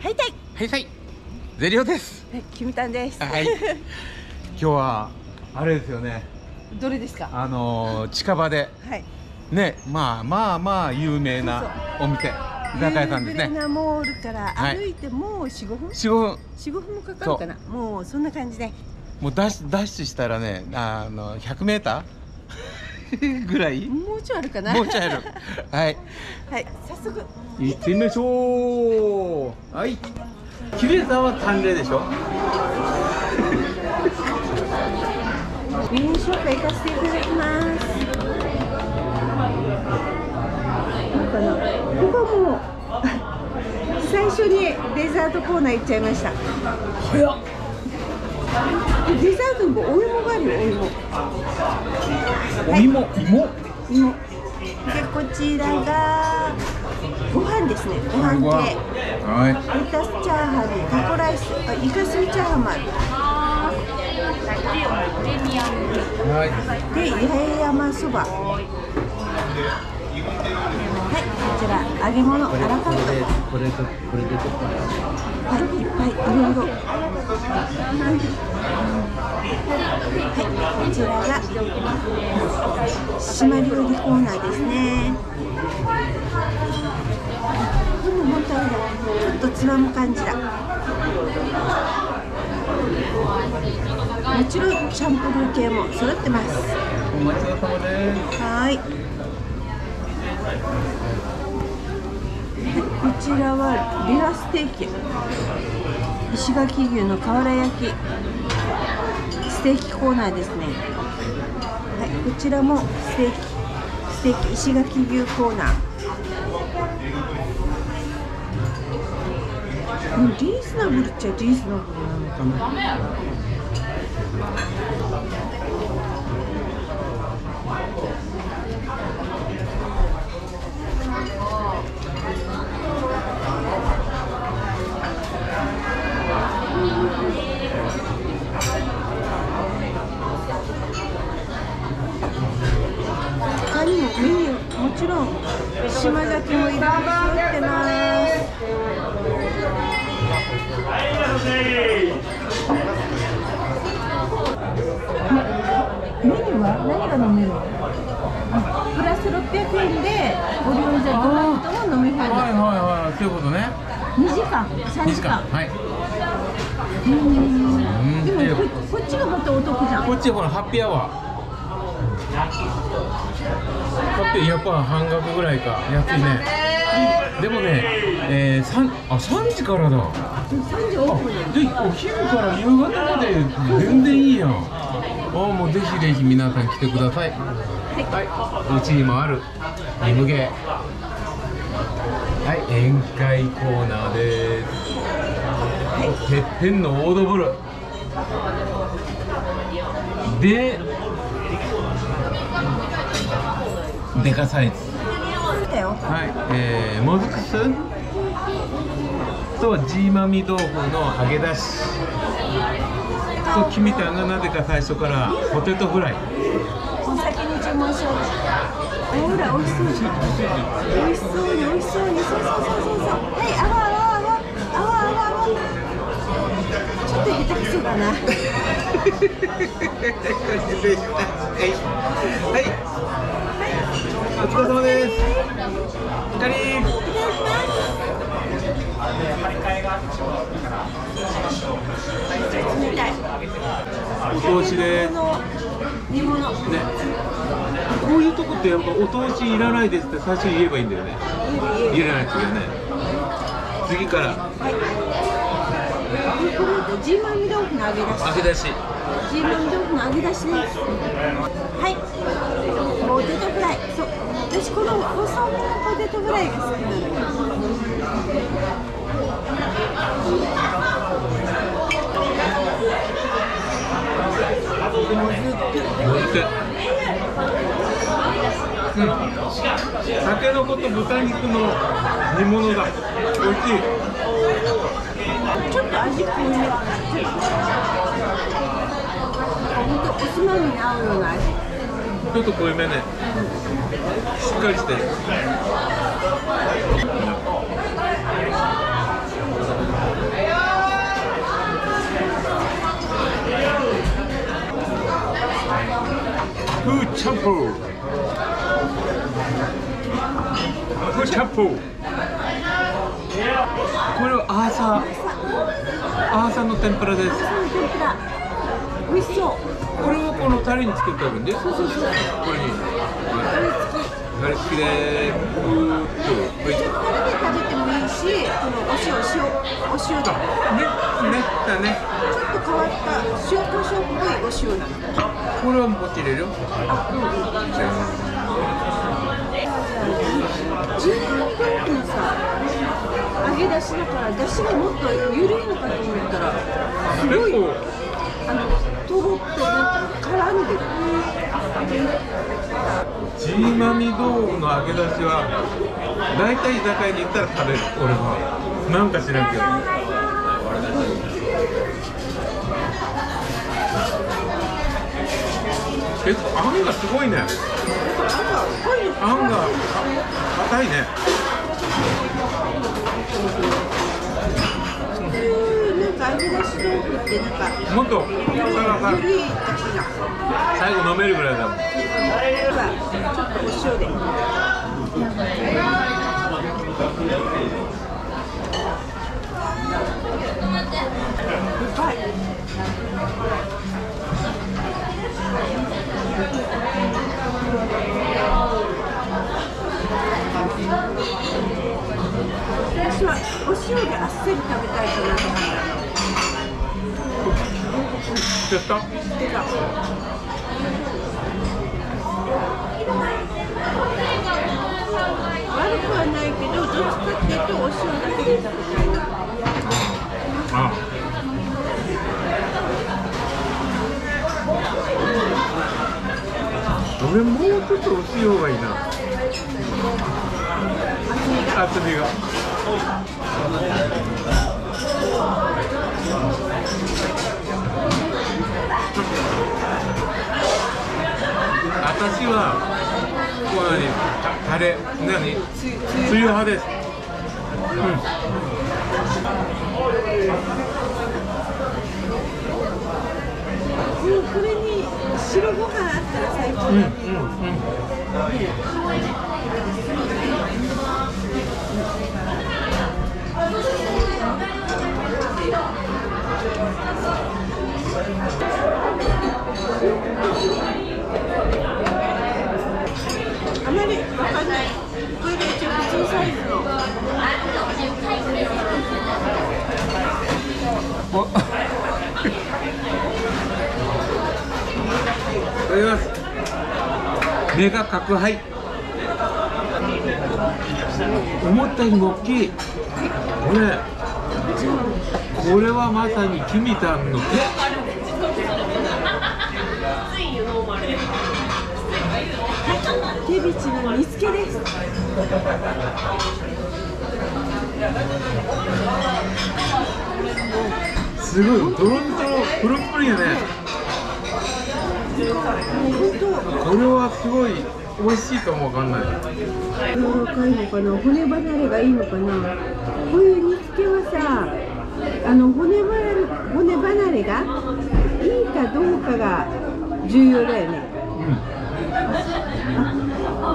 はいたい。はいはい。ゼリオです。はいキムタンです。はい。今日はあれですよね。どれですか？あのー近場で。はい。ねまあまあまあ有名なお店。居酒屋さんですね。ブレナモールからはい。歩いてもう4、5分？45分。4、5分もかかるかな？もうそんな感じで。もうダッシュダッシュしたらねあの 100m ぐらい？もうちょいあるかな？もうちょいある。はい。はい早速。行ってみましょうはい。キレさんは淡麗でしょ？ウィーンショップ行かせていただきます。どうかなここはもう 最初にデザートコーナー行っちゃいました。早っ。デザートにもお芋があるよお芋。お芋芋？芋でこちらがご飯ですね。ご飯系。はい。レタスチャーハンにタコライス。あイカスミチャーハンもある。はい。で八重山そば。はい。こちら揚げ物アラカント。これとこれでとはいいっぱいいろいろはい。こちらが島料理コーナーですねでも本当あれだちょっとつまむ感じだもちろんチャンプー系も揃ってますお待ちどさまですはい。こちらはレアステーキ。石垣牛の瓦焼き。ステーキコーナーですね。はい、こちらもステーキ。ステーキ石垣牛コーナー。うん、リーズナブルっちゃリーズナブルなのかな。他にもメニューもちろん島崎もいろいろ揃ってますメニューは何が飲めるプラス600円でオリオン座ドラフトも飲み放はい題はいはいそういうことね。2時間3 2時間はい。うん。うん。でもここっちがまたお得じゃん。こっちほらハッピーアワーハッピーやっぱ半額ぐらいか。安いね。でもねえー、3あ3時からだ。3時オープンでお昼から夕方まで全然いいやん。あもうぜひぜひ皆さん来てください。はい。うちにもある。リムゲはい宴会コーナーです。てっぺんのオードブル。でデカサイズはい、えー、もずく酢とジーマミ豆腐の揚げ出し。とキミタンがなぜか最初からポテトフライ。お先に注文しよう。ほら美味しそう。じゃん美味しそう。に美味しそう。にそう。そう。そう。そう。そう。はいあわあわあわあわあわあわちょっと下手くそだなはい、お疲れ様ですカリーみたいお通しです煮物ねこういうとこってやっぱお通しいらないですって最初に言えばいいんだよね。いらないですよね。次から。ジーマミ豆腐の揚げ出し。揚げ出しジーマミ豆腐の揚げ出しですはい。ポテトフライそう私この細めのポテトフライが好きなのもずくうんたけのこと豚肉の煮物だ美味しいちょっと。味濃い。め本当おつまみに合うような味ちょっと濃いめね、しっかりしてフーチャンプフーチャンプこれはアーサー。アーサーの天ぷらです。美味しそう。これをこのタレにつけてあるんです。そうそうそう。これに。タレ付きタレ付きで。うーっと。はい。ちょっとタレで食べてもいいしこのお塩塩お塩でねねだね。ちょっと変わった塩コショウっぽいお塩なのこれはこっち入れるよあうんう。んジーマミ豆腐のさ揚げ出しだから出汁がもっと緩いのかと思ったらすごい。あのとろってなんか絡んでるジーマミ豆腐の揚げ出しは大体居酒屋に行ったら食べる俺はなんか知らんけど。結構あんがすごいね。あんがか硬いね。通なんか揚げ出し豆腐ってなんかもっとサラサラ緩い出汁が最後飲めるぐらいだもんはちょっとお塩ではい私はお塩であっさり食べたいかなと思ったちょっとてか？悪くはないけどどっちかっていうとお塩だけで食べたい。なあ俺もうちょっと薄い方がいいな。厚みが私はこう何たタレ何？つゆ派です。もうこれに白ご飯あったら最高うん。うん。だうん。ね、あまりわかんないこれで一応普通サイズのおいただきます目が角杯思ったよりも大きいこれこれはまさにキミタンの手びちの煮付けです。すごいドロンドロプルプルやね。これはすごい美味しいかもわかんない。柔らかいのかな骨離れがいいのかな。こういう煮付けはさあの骨離れ骨離れがいいかどうかが重要だよね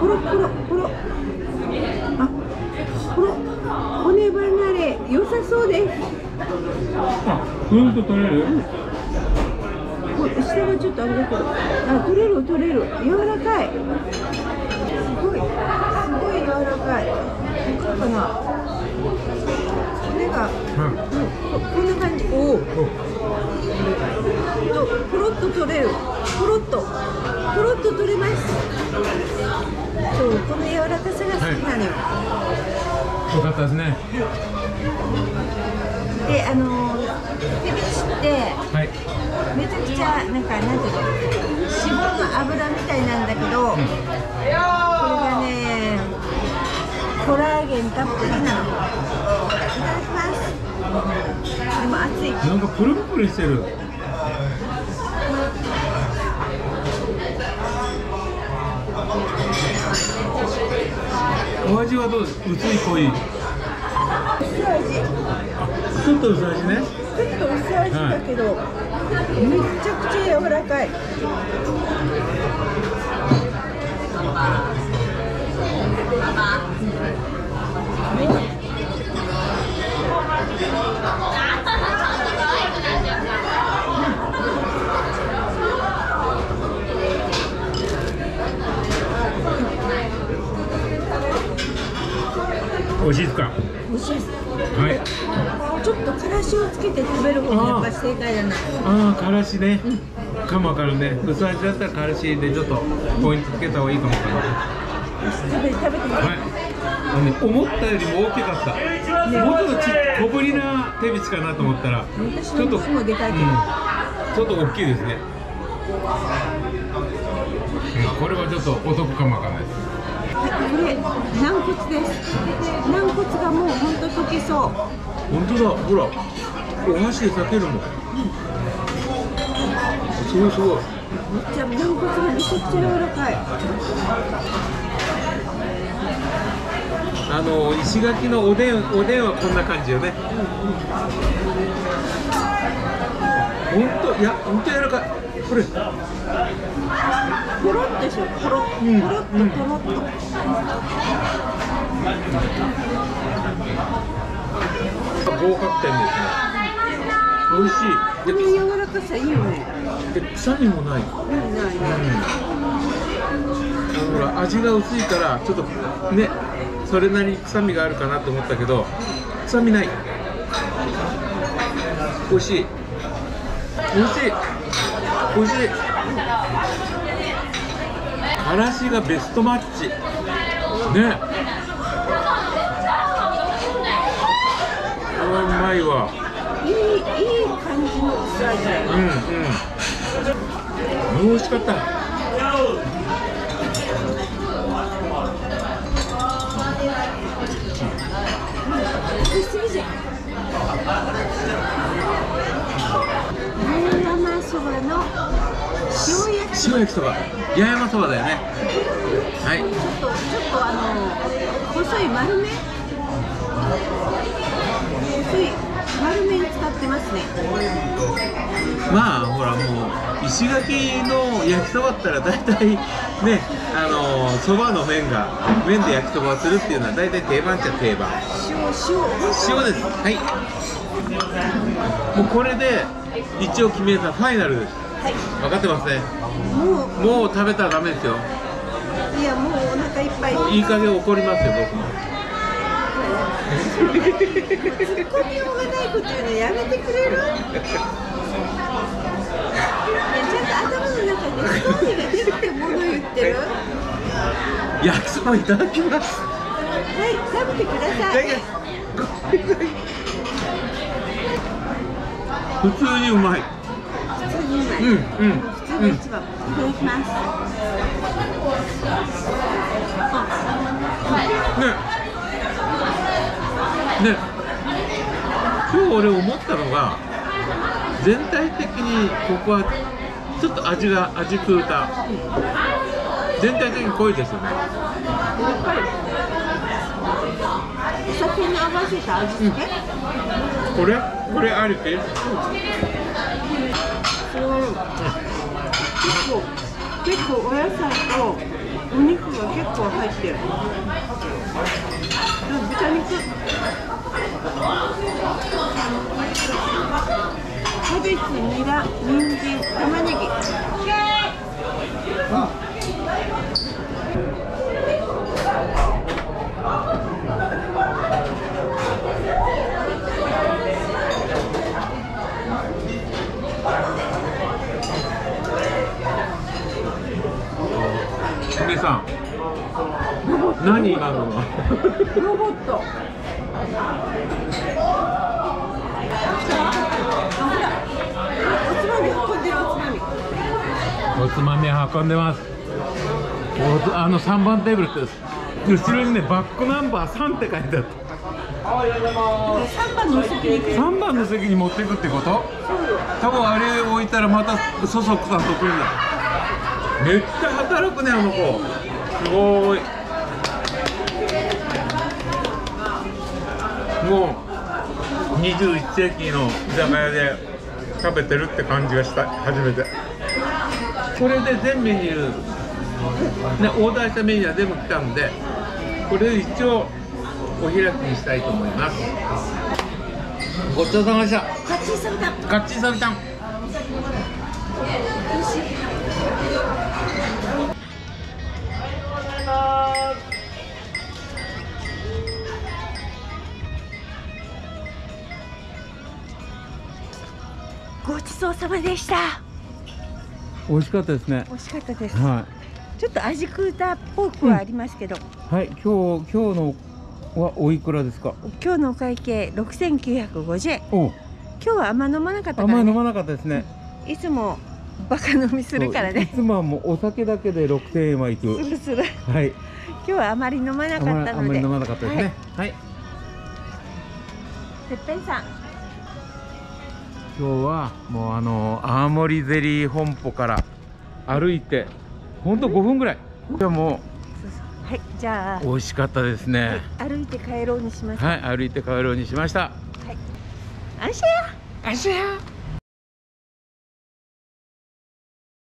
あポロポロポロあポロ骨離れ。良さそうです。あうんと取れる？こ下がちょっとあれだけど。あ取れる取れる。柔らかいそうこの柔らかさが好きなのよ、よかったですね。であの手びちってはい。めちゃくちゃなんかなんていうの脂肪の油みたいなんだけど、これがねコラーゲンたっぷりなの。いただきます。でも熱い。なんかプルプルしてるお味はどうです薄い濃い。ちょっと薄味ね。ちょっと薄味だけど、はい、めちゃくちゃ柔らかい。ママ正解だな。ああからしね、かもわかるね。薄味だったらからしでちょっとポイントつけた方がいいかもわかんない食べ食べて。はい。思ったよりも大きかった。もうちょっとち小ぶりな手びちかなと思ったら私ちょっと、うん、ちょっと大きいですね、うん、これはちょっとお得かもわかんないです。はいこれ軟骨です。軟骨がもうほんと溶けそう。本当だ。ほらお箸で裂けるもん。すごいすごいめっちゃ軟骨がめちゃくちゃ柔らかいあの石垣のおでんおでんはこんな感じよね。本当？いや本当柔らかい。これ。ポロッとでしょ。ポロッうんポロッとうんポロッと、合格点ですね美味しこの柔らかさいいよね。いでで臭みもない。ないないないあのほら味が薄いからちょっとねそれなりに臭みがあるかなと思ったけど臭みない。美味しい。美味しい。美味しい。からしがベストマッチ。ね。うまいわいいいい感じの薄味うんうん。美味しかった。じゃん八重山そばの塩焼き塩焼きそば八重山そばだよね。はい。ちょっとちょっとあの細い丸麺細い丸麺使ってますね。まあほらもう石垣の焼きそばったら大体ねあのそばの麺が麺で焼きそばをするっていうのは大体定番っちゃ定番。塩塩塩です。はい。もうこれで一応決めたファイナルです。はい。分かってますね。ももう食べたらダメですよ。ういやもうお腹いっぱいいい加減怒りますよ僕も突っ込みようがないこと言うのやめてくれる？いやちゃんと頭の中でストーリーが出るってものを言ってる？焼きそばいただきます。はい食べてください。普通にうまい。普通にうまい、うんうん。普通の一番、いただきますねね。今日俺思ったのが全体的にここはちょっと味が味食うた全体的に濃いですよね。やっぱりお酒に合わせた味付け、これ？これありきすごい結構結構お野菜とお肉が結構入ってる。豚肉。キャベツ、ニラ、人参、玉ねぎ。姫さん。何今のは？ロボット。おつまみ運んでます。おつあの3番テーブルって後ろにねバックナンバー3って書いてあった。3番の席に行く。よ3番の席に持っていくってこと？多分あれ置いたらまたそそくさん得意だめっちゃ働くねあの子。すごい。もう21世紀の居酒屋で食べてるって感じがした初めて。これで全メニューねオーダーしたメニューは全部来たんでこれで一応お開きにしたいと思います。ごちそうさまでした。カッチーサビタンガッチリサビタンごちそうさまでした。美味しかったですね。美味しかったです。はちょっと味クーターっぽくはありますけど、いはい今日今日のはおいくらですか？今日のお会計6950円。お。今日はあんま飲まなかったね、甘い飲まなかったですね。いつもバカ飲みするからね。いつもはもうお酒だけで6000円はいく。するする。はい。今日はあまり飲まなかあったので。あんまり飲まなかったですね。はい、てっぺんさん今日はもうあの青森ゼリー本舗から歩いてほんと5分ぐらい。いやもそうそうはいじゃあ。う美味しかったですね。歩いて帰ろうにしますはい歩いて帰ろうにしました。はい。安心やあしや